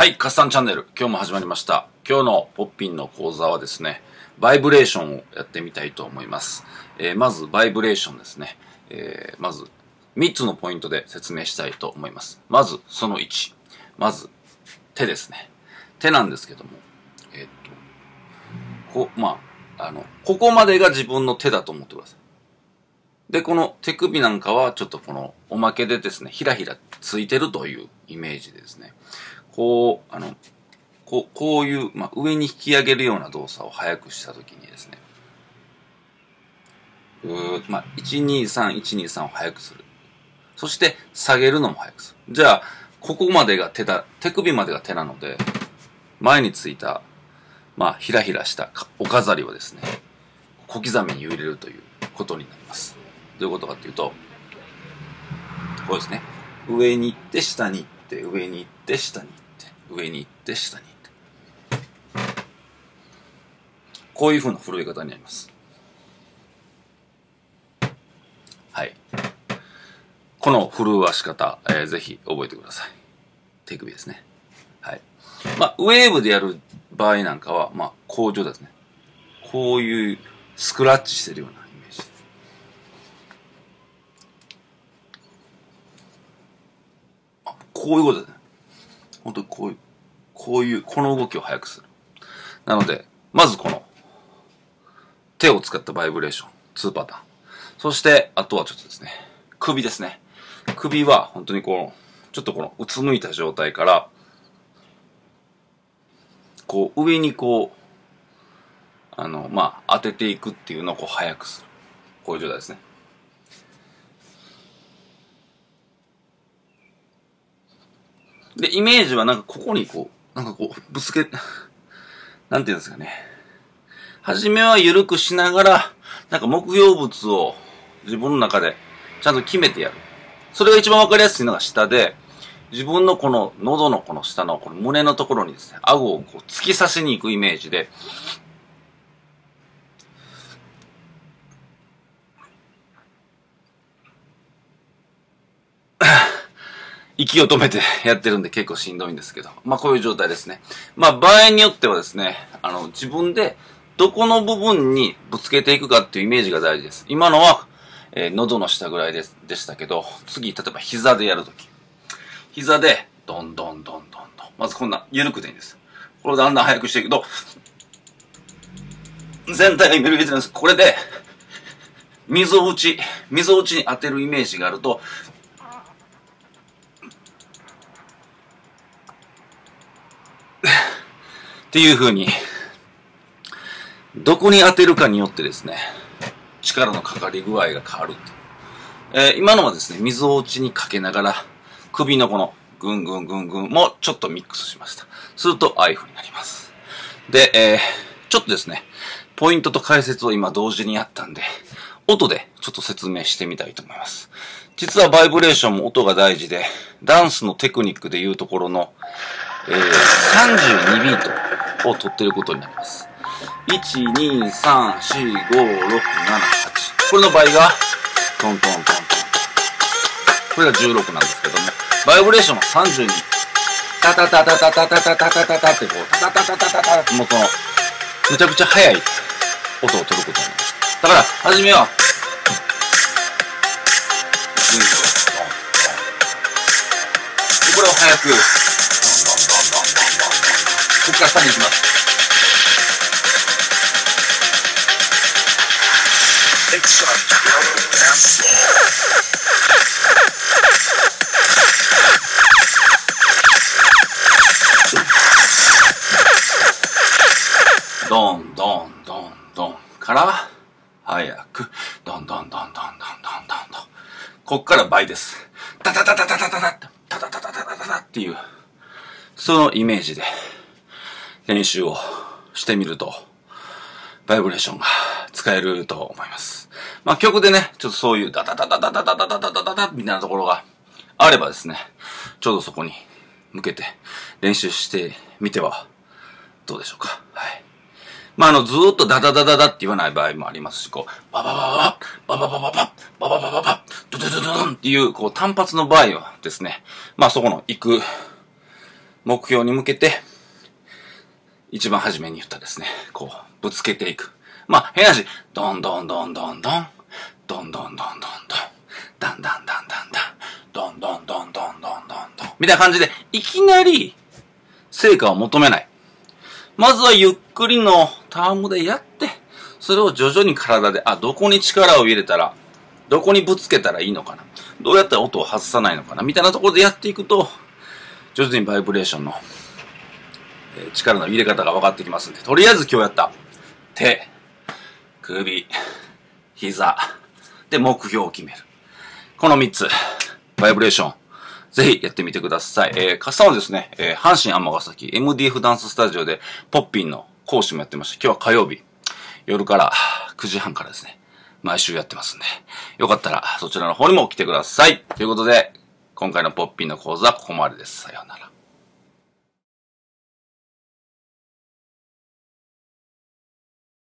はい、カッサンチャンネル、今日も始まりました。今日のポッピンの講座はですね、バイブレーションをやってみたいと思います。えーまず、バイブレーションですね。えーまず、3つのポイントで説明したいと思います。まず、その1。まず、手ですね。手なんですけども、えーっと、こう、まあ、あの、ここまでが自分の手だと思ってください。で、この手首なんかはちょっとこのおまけでですね、ひらひらついてるというイメージですね、こう、あの、こう、こういう、まあ、上に引き上げるような動作を早くしたときにですね、うーまあ、123、123を早くする。そして、下げるのも早くする。じゃあ、ここまでが手だ、手首までが手なので、前についた、まあ、ひらひらしたお飾りをですね、小刻みに揺れるということになります。どういうことかっていうと、こうですね。上に行って、下に行って、上に行って、下に行って、上に行って、下に行って。こういう風な震え方になります。はい。この震わし方、えーぜひ覚えてください。手首ですね。はい。まあ、ウェーブでやる場合なんかは、まあ、こう状態ですね。こういうスクラッチしてるようなイメージです。あこういうことですね。本当にこういう、こういう、この動きを速くする。なので、まずこの、手を使ったバイブレーション、2パターン。そして、あとはちょっとですね、首ですね。首は本当にこの、ちょっとこのうつむいた状態から、こう上にこう、あの、まあ、当てていくっていうのをこう早くする。こういう状態ですね。で、イメージはなんかここにこう、なんかこう、ぶつけ、なんていうんですかね。はじめは緩くしながら、なんか目標物を自分の中でちゃんと決めてやる。それが一番わかりやすいのが下で、自分のこの喉のこの下のこの胸のところにですね、顎をこう突き刺しに行くイメージで、息を止めてやってるんで結構しんどいんですけど、まあこういう状態ですね。まあ場合によってはですね、あの自分でどこの部分にぶつけていくかっていうイメージが大事です。今のは、えー喉の下ぐらいででしたけど、次、例えば膝でやるとき。膝で、どんどんどんどんどん。まずこんな、緩くていいんです。これをだんだん速くしていくと、全体が緩めてるんです。これで、溝打ち、溝打ちに当てるイメージがあると、っていう風に、どこに当てるかによってですね、力のかかり具合が変わる。えー今のはですね、水落ちにかけながら、首のこの、ぐんぐんぐんぐんもちょっとミックスしました。すると、ああいう風になります。で、えーちょっとですね、ポイントと解説を今同時にやったんで、音でちょっと説明してみたいと思います。実はバイブレーションも音が大事で、ダンスのテクニックでいうところの、えー32ビートを取ってることになります。1、2、3、4、5、6、7、8。これの倍が、トントントントン。これが16なんですけども、バイブレーションは32。タタタタタタタタタタタタってこう、タタタタタタタってもうその、むちゃくちゃ速い音を取ることになります。だから、はじめは、1、2、3、トントン。で、これを早く、ドンドンドンドンドンドンドン。ここから下に行きます。ドンドンドンドンから、早く、ドンドンドンドンドンドンドンドン。こっから倍です。タタタタタタタタタタタタタタタタっていう、そのイメージで練習をしてみると、バイブレーションが使えると思います。まあ曲でね、ちょっとそういうダダダダダダダダダダダダダみたいなところがあればですね、ちょうどそこに向けて練習してみてはどうでしょうか。はい。まあ、あの、ずーっとダダダダダって言わない場合もありますし、こう、バババババババババババババババドドドドドンっていう、こう、単発の場合はですね、まあ、そこの行く目標に向けて、一番初めに言ったですね、こう、ぶつけていく。まあ、変な話、どんどんどんどんどん、どんどんどんどんどん、だんだんだんだんだん、どんどんどんどんどんどんどん、みたいな感じで、いきなり、成果を求めない。まずはゆっくりのタームでやって、それを徐々に体で、あ、どこに力を入れたら、どこにぶつけたらいいのかな。どうやったら音を外さないのかな。みたいなところでやっていくと、徐々にバイブレーションの、え、力の入れ方が分かってきますんで、とりあえず今日やった。手、首、膝、で目標を決める。この3つ、バイブレーション、ぜひやってみてください。えー、カスタはですね、えー、阪神尼崎 MDF ダンススタジオでポッピンの講師もやってまして、今日は火曜日、夜から9時半からですね、毎週やってますんで、よかったらそちらの方にも来てください。ということで、今回のポッピンの講座はここまでです。さようなら。